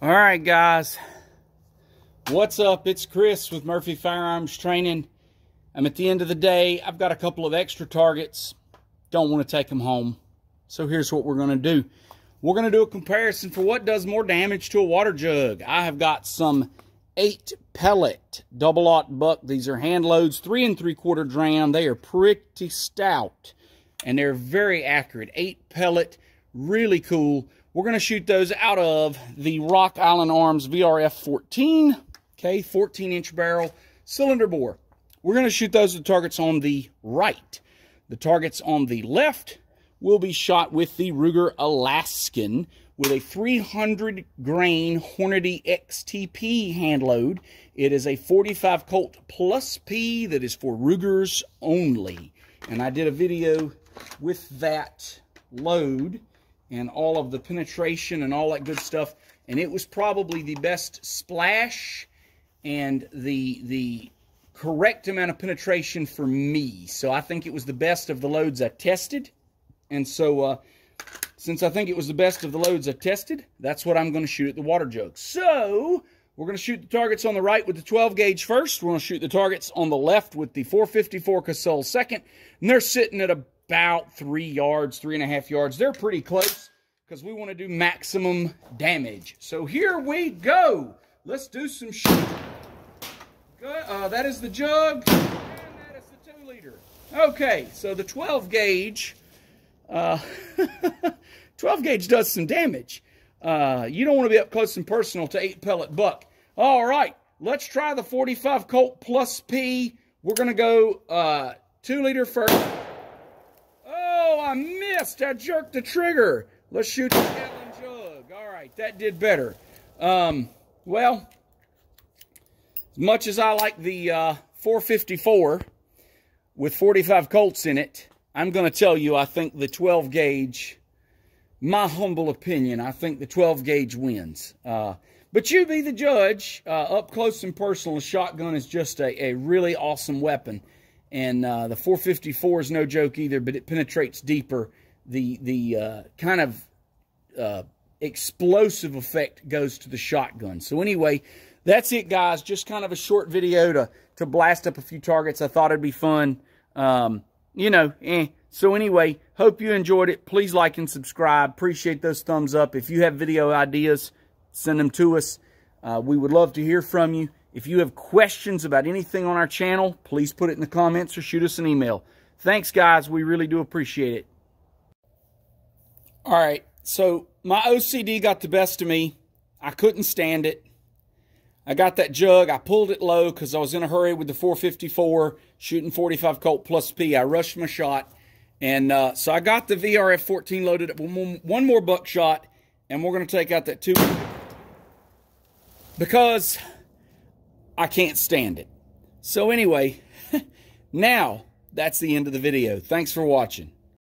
All right, guys. What's up? It's Chris with Murphy Firearms Training. I'm at the end of the day. I've got a couple of extra targets. Don't want to take them home. So here's what we're going to do. We're going to do a comparison for what does more damage to a water jug. I have got some 8 pellet double-aught buck. These are hand loads, 3 and 3 quarter dram. They are pretty stout and they're very accurate. 8 pellet, really cool. We're going to shoot those out of the Rock Island Arms VRF 14, okay, 14 inch barrel, cylinder bore. We're going to shoot those at targets on the right. The targets on the left will be shot with the Ruger Alaskan with a 300 grain Hornady XTP hand load. It is a 45 Colt plus P that is for Rugers only. And I did a video with that load and all of the penetration and all that good stuff. And it was probably the best splash and the the correct amount of penetration for me. So I think it was the best of the loads I tested. And so uh, since I think it was the best of the loads I tested, that's what I'm going to shoot at the water jug. So we're going to shoot the targets on the right with the 12 gauge first. We're going to shoot the targets on the left with the 454 Casull second. And they're sitting at about three yards, three and a half yards. They're pretty close because we want to do maximum damage. So here we go. Let's do some shooting. Uh, that is the jug, and that is the two liter. Okay, so the 12 gauge, uh, 12 gauge does some damage. Uh, you don't want to be up close and personal to 8 pellet buck. All right, let's try the 45 Colt Plus P. We're going to go uh, 2 liter first. Oh, I missed. I jerked the trigger. Let's shoot the gallon jug. All right, that did better. Um, well, as much as I like the uh, 454 with 45 Colts in it, I'm going to tell you I think the 12 gauge, my humble opinion, I think the 12 gauge wins. Uh, but you be the judge. Uh, up close and personal, a shotgun is just a, a really awesome weapon. And uh, the 454 is no joke either, but it penetrates deeper. The, the uh, kind of uh, explosive effect goes to the shotgun. So anyway, that's it, guys. Just kind of a short video to, to blast up a few targets. I thought it'd be fun. Um, you know, eh. So anyway, hope you enjoyed it. Please like and subscribe. Appreciate those thumbs up. If you have video ideas, send them to us. Uh, we would love to hear from you. If you have questions about anything on our channel, please put it in the comments or shoot us an email. Thanks, guys. We really do appreciate it. All right. So my OCD got the best of me. I couldn't stand it. I got that jug. I pulled it low because I was in a hurry with the 454 shooting 45 Colt plus P. I rushed my shot. And uh, so I got the VRF 14 loaded up one, more buckshot. And we're going to take out that two. Because I can't stand it. So anyway, now that's the end of the video. Thanks for watching.